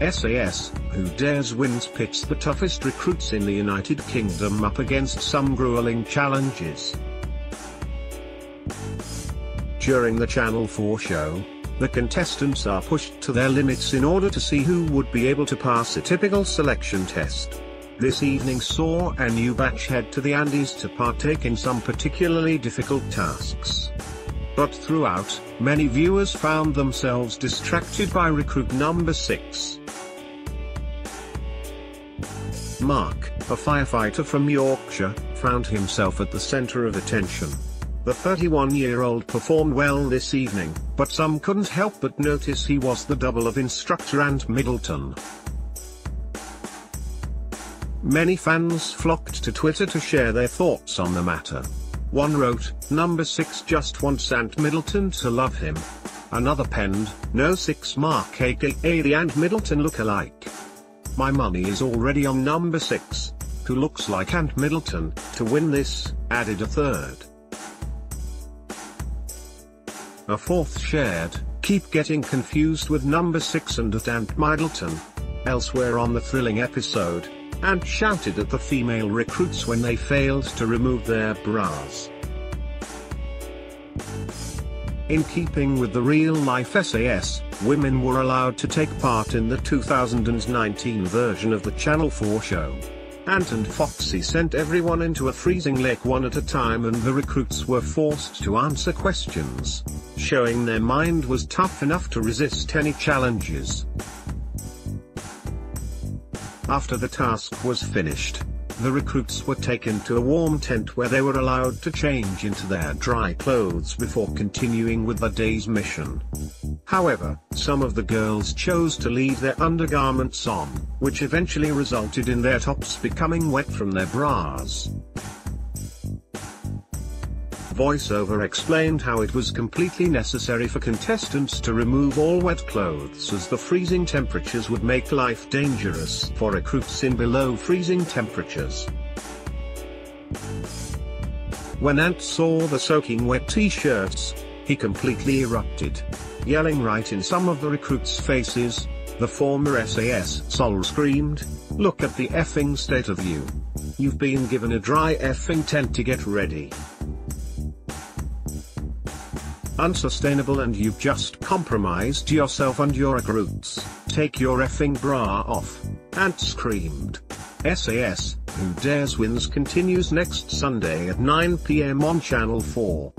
SAS, Who Dares Wins pits the toughest recruits in the United Kingdom up against some grueling challenges. During the Channel 4 show, the contestants are pushed to their limits in order to see who would be able to pass a typical selection test. This evening saw a new batch head to the Andes to partake in some particularly difficult tasks. But throughout, many viewers found themselves distracted by recruit number 6. Mark, a firefighter from Yorkshire, found himself at the centre of attention. The 31-year-old performed well this evening, but some couldn't help but notice he was the double of instructor Ant Middleton. Many fans flocked to Twitter to share their thoughts on the matter. One wrote, number 6 just wants Ant Middleton to love him. Another penned, no 6 mark aka the Ant Middleton look-alike. My money is already on number 6, who looks like Ant Middleton, to win this, added a third. A fourth shared, keep getting confused with number 6 and at Ant Middleton. Elsewhere on the thrilling episode, Ant shouted at the female recruits when they failed to remove their bras. In keeping with the real-life SAS, women were allowed to take part in the 2019 version of the Channel 4 show. Ant and Foxy sent everyone into a freezing lake one at a time and the recruits were forced to answer questions, showing their mind was tough enough to resist any challenges. After the task was finished, the recruits were taken to a warm tent where they were allowed to change into their dry clothes before continuing with the day's mission. However, some of the girls chose to leave their undergarments on, which eventually resulted in their tops becoming wet from their bras voiceover explained how it was completely necessary for contestants to remove all wet clothes as the freezing temperatures would make life dangerous for recruits in below freezing temperatures. When Ant saw the soaking wet t-shirts, he completely erupted, yelling right in some of the recruits' faces, the former SAS Sol screamed, look at the effing state of you. You've been given a dry effing tent to get ready unsustainable and you've just compromised yourself and your recruits. Take your effing bra off. Ant screamed. SAS, Who Dares Wins continues next Sunday at 9pm on Channel 4.